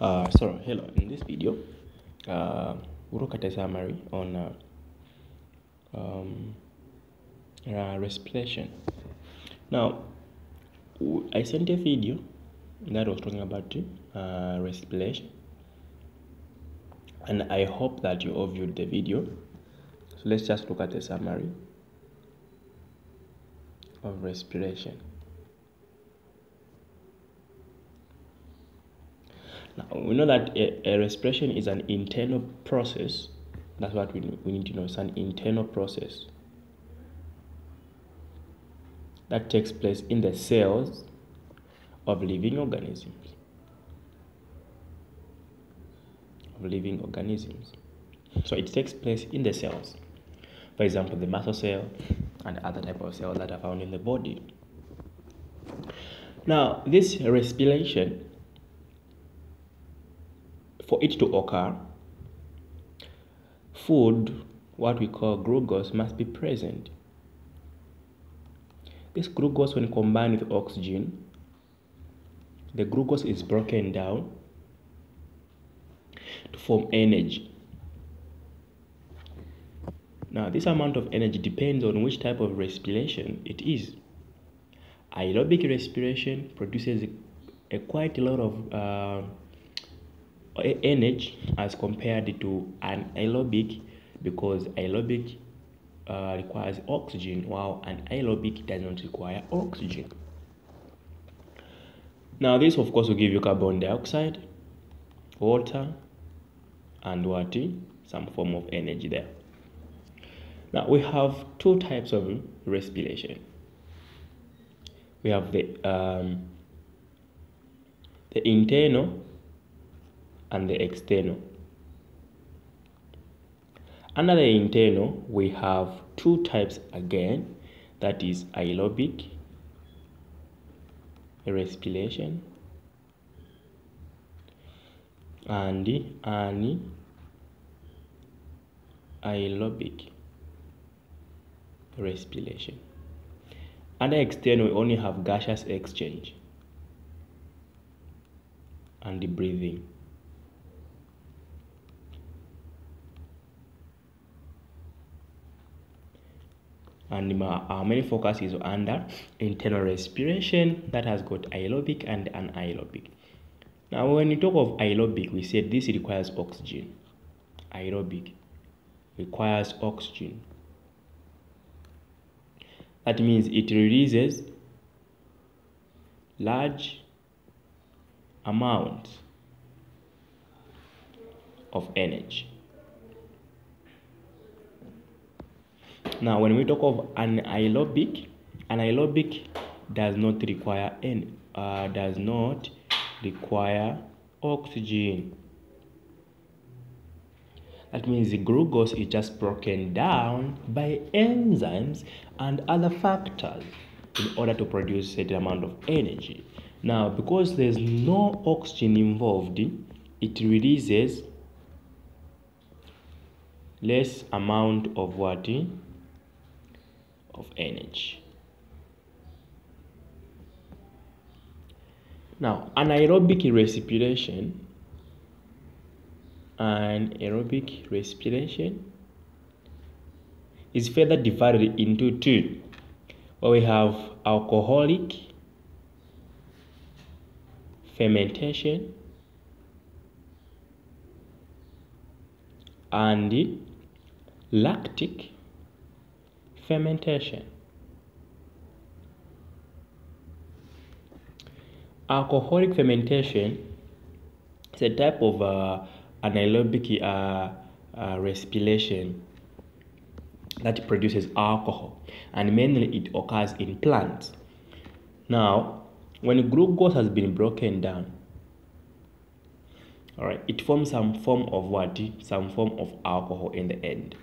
uh, so hello. In this video uh, we'll look at a summary on uh, um, uh, respiration now i sent a video that was talking about uh, respiration. And i hope that you all viewed the video. So let's just look at a summary of respiration Now, we know that a, a, respiration is an internal process. That's what we, we need to know. It's an internal process that takes place in the cells of living organisms. Of living organisms. So it takes place in the cells. For example, the muscle cell and other type of cells that are found in the body. Now, this respiration for it to occur, food, what we call glucose, must be present. This glucose, when combined with oxygen, the glucose is broken down to form energy. Now, this amount of energy depends on which type of respiration it is. Aerobic respiration produces a, quite a lot of uh, energy as compared to anaerobic because aerobic uh, requires oxygen while anaerobic does not require oxygen. Now this of course will give you carbon dioxide, water and what? Some form of energy there. Now we have two types of respiration. We have the um, the internal and the external. Under the internal, we have two types again, that is aerobic respiration and anaerobic respiration. Under external, we only have gaseous exchange and the breathing. And our main focus is under internal respiration that has got aerobic and anaerobic. Now, when we talk of aerobic, we said this requires oxygen. Aerobic requires oxygen. That means it releases large amounts of energy. Now, when we talk of anaerobic, anaerobic does not require any, uh, does not require oxygen. That means the glucose is just broken down by enzymes and other factors in order to produce a certain amount of energy. Now, because there's no oxygen involved, it releases less amount of what of energy. Now, anaerobic respiration and aerobic respiration is further divided into two, where we have alcoholic fermentation and lactic fermentation. Alcoholic fermentation is a type of uh, anaerobic uh, uh, respiration that produces alcohol and mainly it occurs in plants. Now, when glucose has been broken down, all right, it forms some form of what? Some form of alcohol in the end.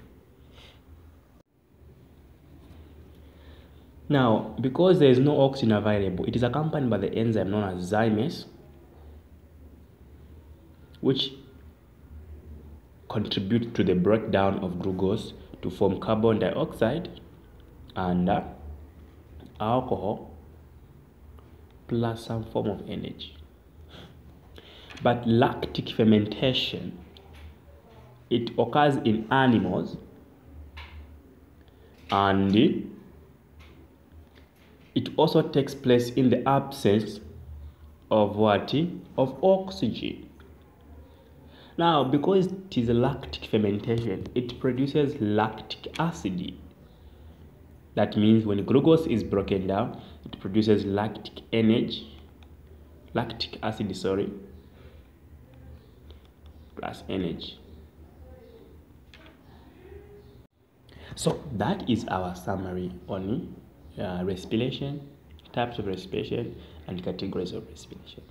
Now, because there is no oxygen available, it is accompanied by the enzyme known as zymase, which contribute to the breakdown of glucose to form carbon dioxide and uh, alcohol plus some form of energy. But lactic fermentation, it occurs in animals and it also takes place in the absence of what? Of oxygen. Now, because it is a lactic fermentation, it produces lactic acid. That means when glucose is broken down, it produces lactic energy, lactic acid, sorry, plus energy. So that is our summary on uh, respiration, types of respiration, and categories of respiration.